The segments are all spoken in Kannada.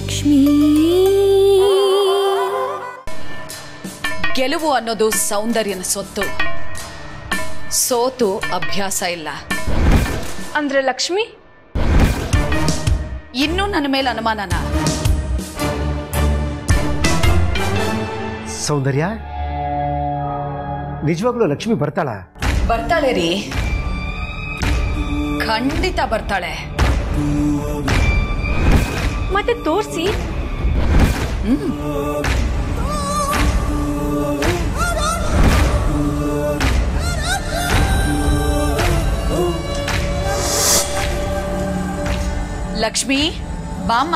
ಲಕ್ಷ್ಮೀ. ಗೆಲುವು ಅನ್ನೋದು ಸೌಂದರ್ಯನ ಸೊತ್ತು. ಸೋತು ಅಭ್ಯಾಸ ಇಲ್ಲ. ಅಂದ್ರೆ ಲಕ್ಷ್ಮಿ? ಇನ್ನೂ ನನ್ನ ಮೇಲೆ ಅನುಮಾನನ? ಸೌಂದರ್ಯ? ನಿಜವಾಗ್ಲೂ ಲಕ್ಷ್ಮಿ ಬರ್ತಾಳ? ಬರ್ತಾಳೆ ರೀ. ಖಂಡಿತ ಬರ್ತಾಳೆ. ಮತ್ತೆ ತೋರಿಸಿ ಲಕ್ಷ್ಮಿ ಬಾಮ್ಮ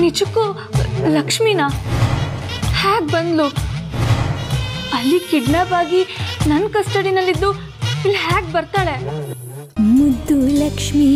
ನಿಜಕ್ಕೂ ಲಕ್ಷ್ಮಿನಾ ಹ್ಯಾಕ್ ಬಂದ್ಲು ಅಲ್ಲಿ ಕಿಡ್ನಾಪ್ ಆಗಿ ನನ್ನ ಕಸ್ಟಡಿನಲ್ಲಿದ್ದು ಇಲ್ಲಿ ಹ್ಯಾಕ್ ಬರ್ತಾಳೆ ಮುದ್ದು ಲಕ್ಷ್ಮೀ